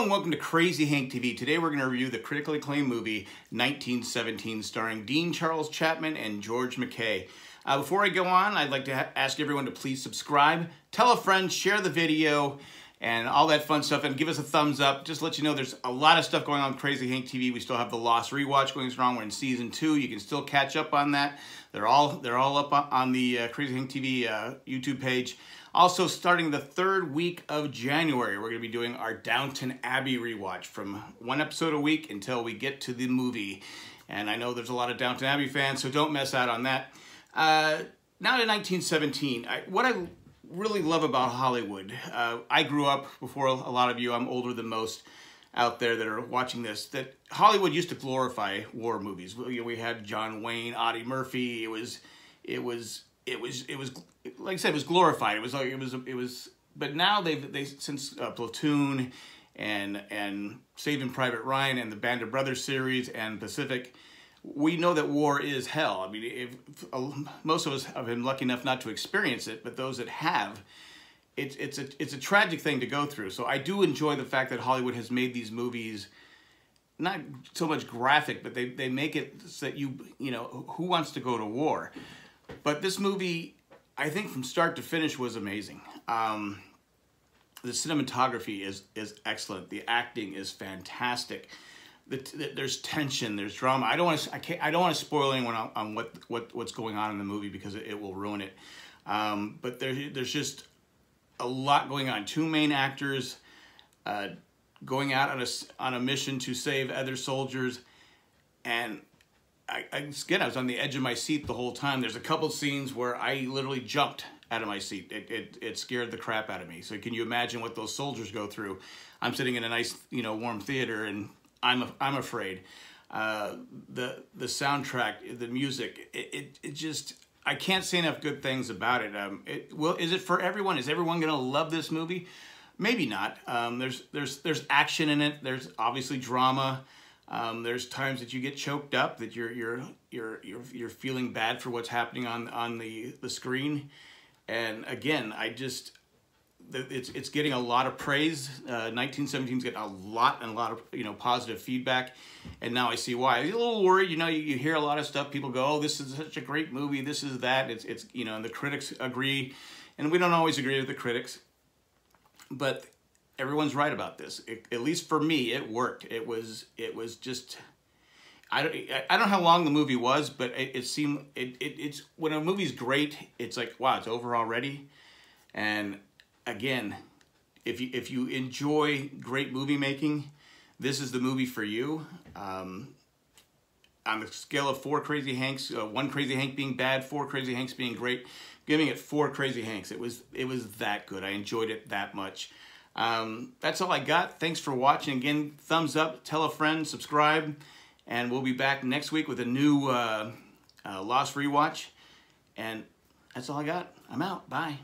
and welcome to Crazy Hank TV. Today we're going to review the critically acclaimed movie 1917 starring Dean Charles Chapman and George MacKay. Uh, before I go on, I'd like to ask everyone to please subscribe, tell a friend, share the video, and all that fun stuff, and give us a thumbs up. Just let you know there's a lot of stuff going on Crazy Hank TV. We still have the Lost rewatch going strong. We're in season two. You can still catch up on that. They're all they're all up on the uh, Crazy Hank TV uh, YouTube page. Also, starting the third week of January, we're going to be doing our Downton Abbey rewatch from one episode a week until we get to the movie. And I know there's a lot of Downton Abbey fans, so don't miss out on that. Uh, now to 1917. I, what I really love about Hollywood, uh, I grew up before a lot of you, I'm older than most out there that are watching this, that Hollywood used to glorify war movies. We, we had John Wayne, Audie Murphy. It was, it was it was it was like I said, it was glorified. It was like it was it was. But now they've they since uh, Platoon and and Saving Private Ryan and the Band of Brothers series and Pacific, we know that war is hell. I mean, if, uh, most of us have been lucky enough not to experience it, but those that have, it's it's a it's a tragic thing to go through. So I do enjoy the fact that Hollywood has made these movies not so much graphic, but they, they make it so that you, you know, who wants to go to war? But this movie, I think from start to finish was amazing. Um, the cinematography is is excellent. The acting is fantastic. The, the, there's tension. There's drama. I don't want to. I can't. I don't want to spoil anyone on, on, what what what's going on in the movie because it, it will ruin it. Um, but there, there's just a lot going on. Two main actors uh, going out on a on a mission to save other soldiers, and I, again, I was on the edge of my seat the whole time. There's a couple scenes where I literally jumped out of my seat. It, it, it scared the crap out of me. So can you imagine what those soldiers go through? I'm sitting in a nice, you know, warm theater and I'm, I'm afraid. Uh, the, the soundtrack, the music, it, it, it, just, I can't say enough good things about it. Um, it well, is it for everyone? Is everyone going to love this movie? Maybe not. Um, there's, there's, there's action in it. There's obviously drama. Um, there's times that you get choked up, that you're you're you're you're you're feeling bad for what's happening on on the the screen. And again, I just it's it's getting a lot of praise. Uh, 1917's getting a lot and a lot of you know positive feedback, and now I see why. I'm a little worried. You know, you, you hear a lot of stuff. People go, "Oh, this is such a great movie. This is that." It's it's you know, and the critics agree, and we don't always agree with the critics, but everyone's right about this. It, at least for me, it worked. It was it was just. I don't, I don't know how long the movie was, but it, it seemed it, it it's when a movie's great, it's like wow, it's over already. And again, if you if you enjoy great movie making, this is the movie for you. Um, on the scale of four crazy Hanks, uh, one crazy Hank being bad, four crazy Hanks being great, giving it four crazy Hanks. It was it was that good. I enjoyed it that much. Um, that's all I got. Thanks for watching. Again, thumbs up, tell a friend, subscribe, and we'll be back next week with a new uh, uh, Lost Rewatch. And that's all I got. I'm out. Bye.